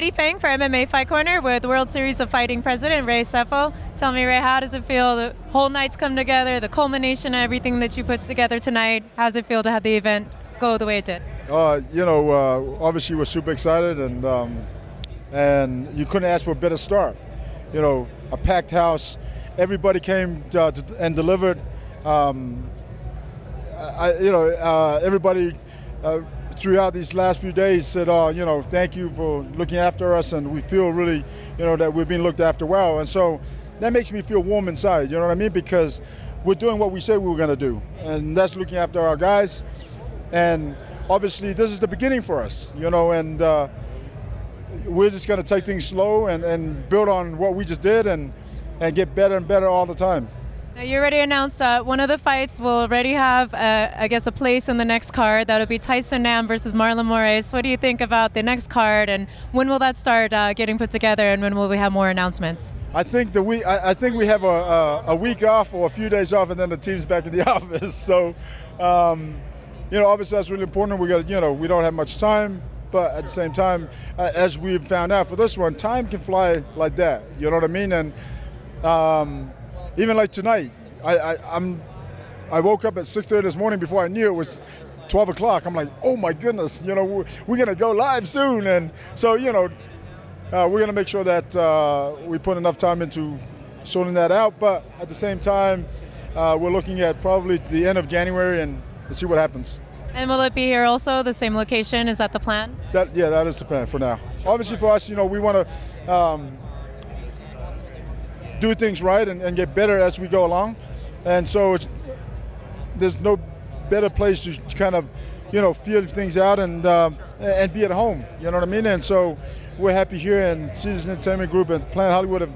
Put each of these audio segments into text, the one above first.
Heidi Fang for MMA Fight Corner with World Series of Fighting President Ray Sefo. Tell me, Ray, how does it feel? The whole night's come together, the culmination of everything that you put together tonight. How does it feel to have the event go the way it did? Uh, you know, uh, obviously we're super excited, and um, and you couldn't ask for a better start. You know, a packed house, everybody came uh, to, and delivered. Um, I, you know, uh, everybody uh, throughout these last few days said, "Oh, you know, thank you for looking after us," and we feel really, you know, that we're being looked after well. And so that makes me feel warm inside. You know what I mean? Because we're doing what we said we were going to do, and that's looking after our guys. And obviously, this is the beginning for us. You know, and uh, we're just going to take things slow and, and build on what we just did and and get better and better all the time. Now you already announced that one of the fights will already have, uh, I guess, a place in the next card. That'll be Tyson Nam versus Marlon Moraes. What do you think about the next card, and when will that start uh, getting put together, and when will we have more announcements? I think the week. I, I think we have a, a, a, week off or a few days off, and then the team's back in the office. So, um, you know, obviously that's really important. We got, you know, we don't have much time, but at the same time, as we've found out for this one, time can fly like that. You know what I mean? And um, even like tonight, I, I am I woke up at 6:30 this morning before I knew it was 12 o'clock. I'm like, oh my goodness, you know, we're, we're gonna go live soon, and so you know, uh, we're gonna make sure that uh, we put enough time into sorting that out. But at the same time, uh, we're looking at probably the end of January and see what happens. And will it be here also, the same location? Is that the plan? That yeah, that is the plan for now. Obviously, for us, you know, we want to. Um, do things right and, and get better as we go along. And so there's no better place to kind of, you know, feel things out and uh, and be at home. You know what I mean? And so we're happy here, and Caesars Entertainment Group and Planet Hollywood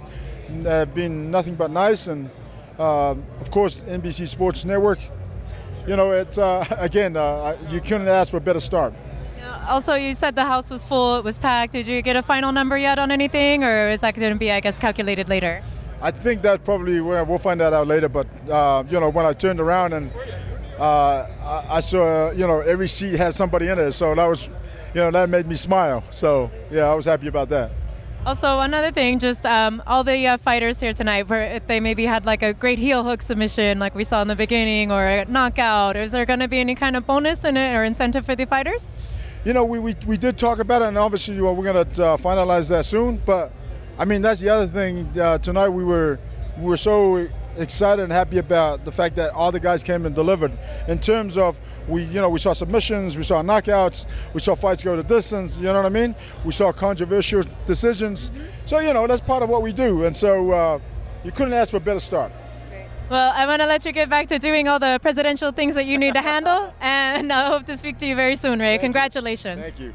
have been nothing but nice. And uh, of course, NBC Sports Network. You know, it's uh, again, uh, you couldn't ask for a better start. Also, you said the house was full, it was packed. Did you get a final number yet on anything, or is that going to be, I guess, calculated later? I think that probably we'll find that out later. But uh, you know, when I turned around and uh, I, saw you know every seat had somebody in it, so that was you know that made me smile. So yeah, I was happy about that. Also, another thing, just um, all the uh, fighters here tonight, where they maybe had like a great heel hook submission, like we saw in the beginning, or a knockout. Is there going to be any kind of bonus in it or incentive for the fighters? You know, we, we, we did talk about it, and obviously we're going to uh, finalize that soon. But I mean, that's the other thing. Uh, tonight we were we were so excited and happy about the fact that all the guys came and delivered. In terms of we, you know, we saw submissions, we saw knockouts, we saw fights go the distance. You know what I mean? We saw controversial decisions. So you know that's part of what we do, and so uh, you couldn't ask for a better start. Well, I'm going to let you get back to doing all the presidential things that you need to handle, and I hope to speak to you very soon, Ray. Thank Congratulations. You. Thank you.